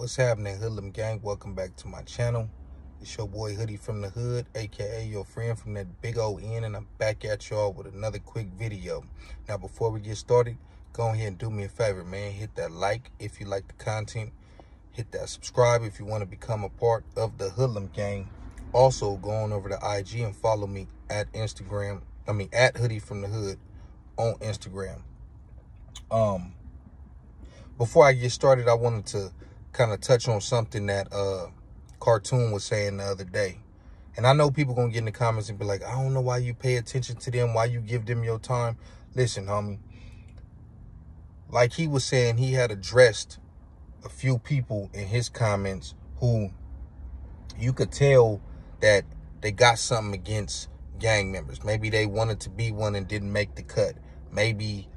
What's happening, Hoodlum Gang? Welcome back to my channel. It's your boy Hoodie from the Hood, aka your friend from that big old N, and I'm back at y'all with another quick video. Now, before we get started, go ahead and do me a favor, man. Hit that like if you like the content. Hit that subscribe if you want to become a part of the Hoodlum Gang. Also, go on over to IG and follow me at Instagram. I mean, at Hoodie from the Hood on Instagram. Um, before I get started, I wanted to kind of touch on something that uh cartoon was saying the other day. And i know people gonna get in the comments and be like i don't know why you pay attention to them why you give them your time. Listen homie. Like he was saying he had addressed a few people in his comments who you could tell that they got something against gang members. Maybe they wanted to be one and didn't make the cut. Maybe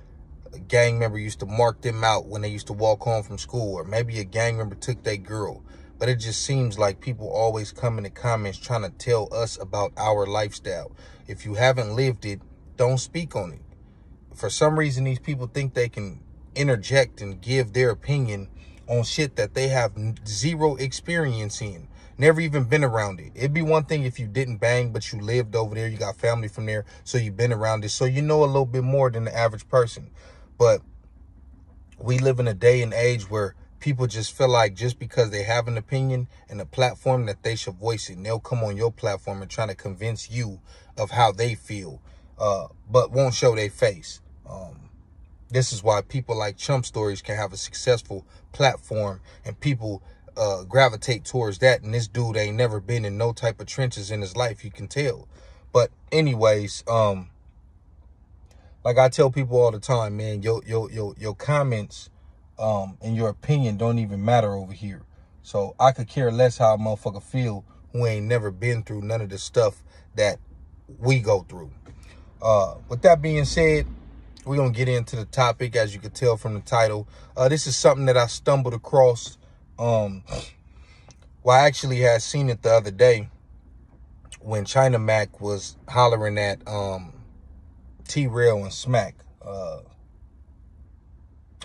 a gang member used to mark them out when they used to walk home from school, or maybe a gang member took their girl. But it just seems like people always come in the comments trying to tell us about our lifestyle. If you haven't lived it, don't speak on it. For some reason, these people think they can interject and give their opinion on shit that they have zero experience in. Never even been around it. It'd be one thing if you didn't bang, but you lived over there. You got family from there, so you've been around it. So you know a little bit more than the average person. But we live in a day and age where people just feel like just because they have an opinion and a platform that they should voice it. And they'll come on your platform and try to convince you of how they feel, uh, but won't show their face. Um, this is why people like Chump Stories can have a successful platform and people uh, gravitate towards that. And this dude ain't never been in no type of trenches in his life, you can tell. But anyways, um, like I tell people all the time, man, your your your your comments um and your opinion don't even matter over here. So I could care less how a motherfucker feel who ain't never been through none of the stuff that we go through. Uh with that being said, we're gonna get into the topic as you can tell from the title. Uh this is something that I stumbled across um well I actually had seen it the other day when China Mac was hollering at um T Rail and Smack. Uh,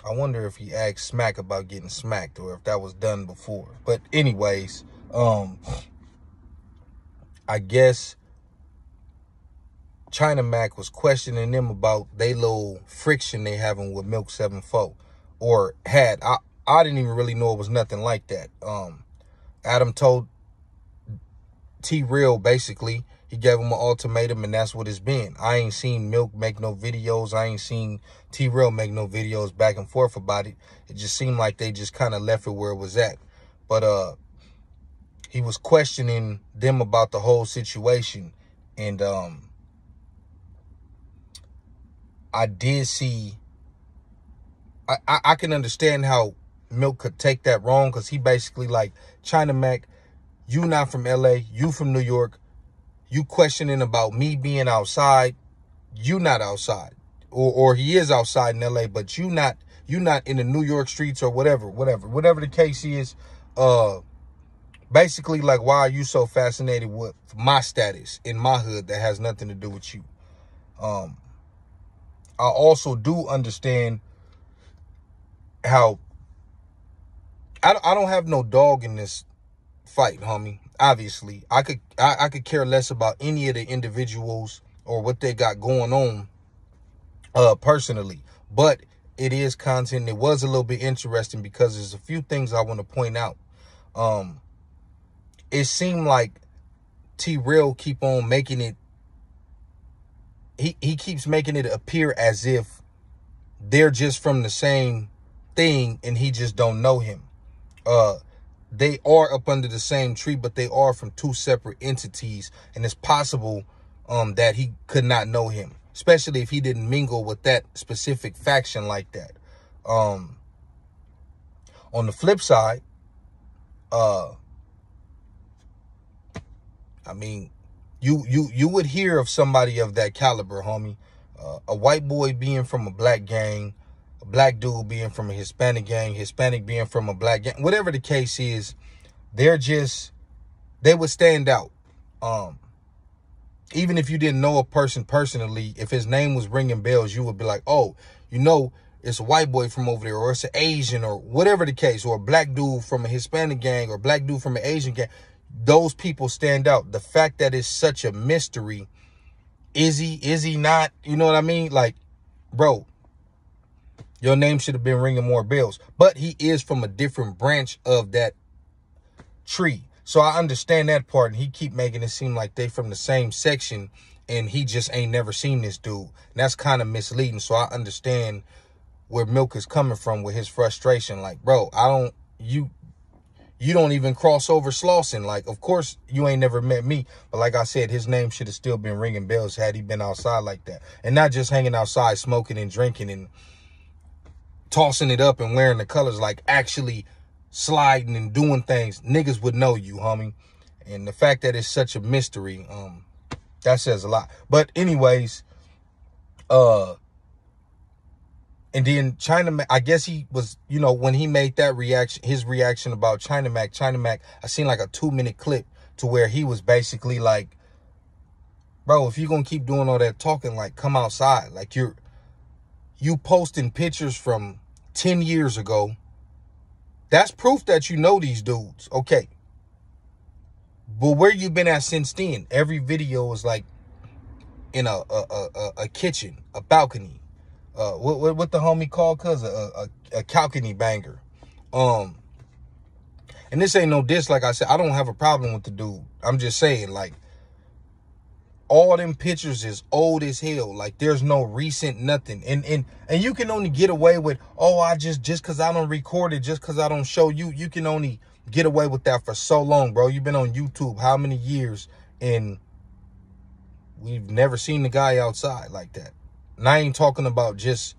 I wonder if he asked Smack about getting smacked or if that was done before. But anyways, um, I guess China Mac was questioning them about they little friction they having with Milk 7-4 or had. I, I didn't even really know it was nothing like that. Um, Adam told T Real basically he gave him an ultimatum, and that's what it's been. I ain't seen Milk make no videos. I ain't seen T-Real make no videos back and forth about it. It just seemed like they just kind of left it where it was at. But uh, he was questioning them about the whole situation. And um, I did see... I, I, I can understand how Milk could take that wrong because he basically like, China Mac, you not from L.A., you from New York, you questioning about me being outside, you not outside. Or or he is outside in LA, but you not you not in the New York streets or whatever, whatever. Whatever the case is, uh basically like why are you so fascinated with my status in my hood that has nothing to do with you? Um I also do understand how I, I don't have no dog in this fight, homie obviously i could I, I, could care less about any of the individuals or what they got going on uh personally. But it is content. It was a little bit interesting because there's a few things i want to point out. Um it seemed like t real keep on making it he he keeps making it appear as if they're just from the same thing and he just don't know him. Uh they are up under the same tree, but they are from two separate entities. And it's possible um, that he could not know him, especially if he didn't mingle with that specific faction like that. Um, on the flip side, uh, I mean, you you you would hear of somebody of that caliber, homie. Uh, a white boy being from a black gang, a black dude being from a Hispanic gang, Hispanic being from a black gang, whatever the case is, they're just, they would stand out. Um, even if you didn't know a person personally, if his name was ringing bells, you would be like, oh, you know, it's a white boy from over there, or it's an Asian, or whatever the case, or a black dude from a Hispanic gang, or black dude from an Asian gang, those people stand out. The fact that it's such a mystery, is he, is he not? You know what I mean? Like, bro, your name should have been ringing more bells. But he is from a different branch of that tree. So I understand that part. And he keep making it seem like they from the same section and he just ain't never seen this dude. And that's kind of misleading. So I understand where Milk is coming from with his frustration. Like, bro, I don't, you, you don't even cross over Slauson. Like, of course, you ain't never met me. But like I said, his name should have still been ringing bells had he been outside like that. And not just hanging outside smoking and drinking and tossing it up and wearing the colors. Like, actually sliding and doing things. Niggas would know you, homie. And the fact that it's such a mystery, um, that says a lot. But anyways, uh, and then China I guess he was, you know, when he made that reaction, his reaction about China Mac, China Mac, I seen like a two minute clip to where he was basically like, bro, if you're going to keep doing all that talking, like come outside. Like you're, you posting pictures from 10 years ago. That's proof that you know these dudes. Okay. But where you been at since then? Every video is like in a, a, a, a kitchen, a balcony, uh, what, what, what the homie called cuz a, a, a calcany banger. Um, and this ain't no diss. Like I said, I don't have a problem with the dude. I'm just saying, like, all them pictures is old as hell. Like, there's no recent nothing. And and and you can only get away with, oh, I just just cause I don't record it, just cause I don't show you, you can only get away with that for so long, bro. You've been on YouTube how many years and we've never seen the guy outside like that. And I ain't talking about just,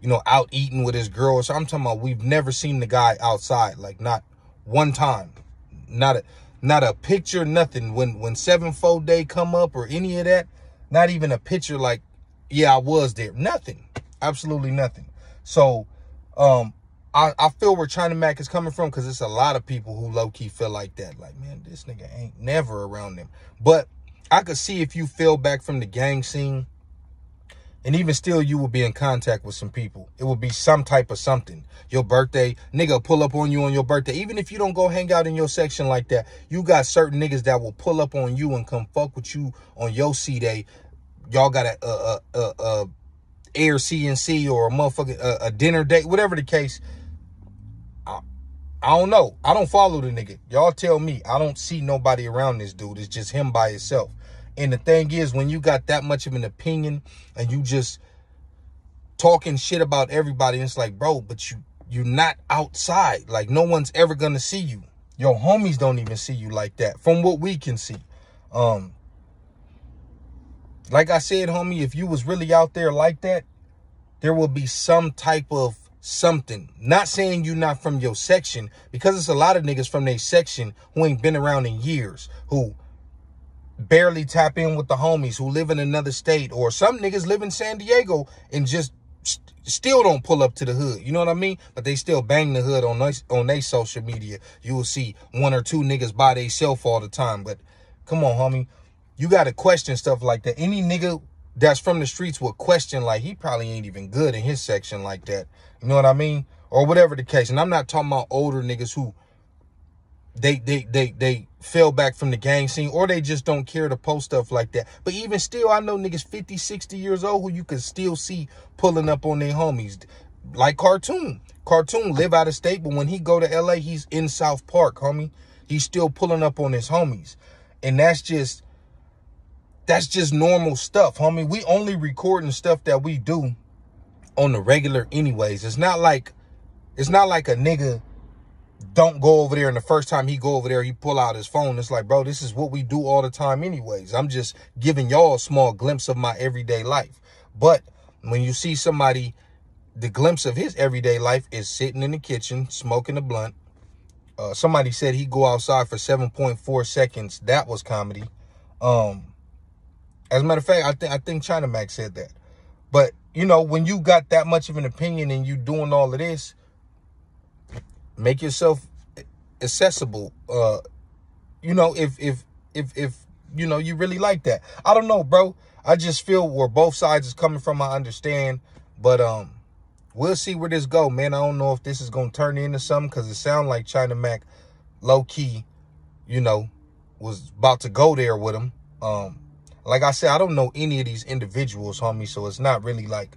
you know, out eating with his girl. So I'm talking about we've never seen the guy outside, like not one time. Not a not a picture, nothing. When when seven four day come up or any of that, not even a picture like, yeah, I was there. Nothing. Absolutely nothing. So um I, I feel where China Mac is coming from because it's a lot of people who low key feel like that. Like, man, this nigga ain't never around them. But I could see if you fell back from the gang scene and even still, you will be in contact with some people. It will be some type of something. Your birthday, nigga pull up on you on your birthday. Even if you don't go hang out in your section like that, you got certain niggas that will pull up on you and come fuck with you on your C-Day. Y'all got a, a, a, a, air CNC or a motherfucking a, a dinner date, whatever the case. I, I don't know. I don't follow the nigga. Y'all tell me. I don't see nobody around this dude. It's just him by himself. And the thing is, when you got that much of an opinion and you just talking shit about everybody, it's like, bro, but you you're not outside. Like no one's ever gonna see you. Your homies don't even see you like that, from what we can see. Um, like I said, homie, if you was really out there like that, there will be some type of something. Not saying you not from your section, because it's a lot of niggas from their section who ain't been around in years, who barely tap in with the homies who live in another state or some niggas live in San Diego and just st still don't pull up to the hood. You know what I mean? But they still bang the hood on their, on their social media. You will see one or two niggas by they self all the time. But come on, homie. You got to question stuff like that. Any nigga that's from the streets will question like he probably ain't even good in his section like that. You know what I mean? Or whatever the case. And I'm not talking about older niggas who they they they they fell back from the gang scene or they just don't care to post stuff like that. But even still, I know niggas 50, 60 years old who you can still see pulling up on their homies. Like Cartoon. Cartoon live out of state, but when he go to LA, he's in South Park, homie. He's still pulling up on his homies. And that's just that's just normal stuff, homie. We only recording stuff that we do on the regular anyways. It's not like it's not like a nigga don't go over there and the first time he go over there he pull out his phone. It's like bro this is what we do all the time anyways. I'm just giving y'all a small glimpse of my everyday life. But when you see somebody the glimpse of his everyday life is sitting in the kitchen smoking a blunt. Uh, somebody said he go outside for 7.4 seconds. That was comedy. Um as a matter of fact i think i think china max said that. But you know when you got that much of an opinion and you doing all of this make yourself accessible uh you know if if if if you know you really like that i don't know bro i just feel where both sides is coming from i understand but um we'll see where this go, man. I don't know if this is gonna turn into something because it sounds like China Mac, low key, you know, was about to go there with him. Um, like I said, I don't know any of these individuals, homie, so it's not really like,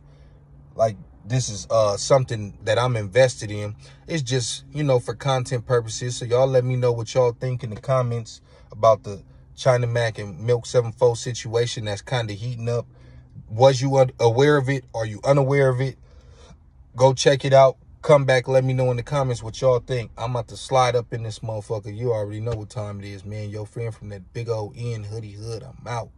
like this is uh something that I'm invested in. It's just, you know, for content purposes. So y'all let me know what y'all think in the comments about the China Mac and Milk 74 situation that's kind of heating up. Was you aware of it? Are you unaware of it? Go check it out. Come back, let me know in the comments what y'all think. I'm about to slide up in this motherfucker. You already know what time it is, man. Your friend from that big old N hoodie hood. I'm out.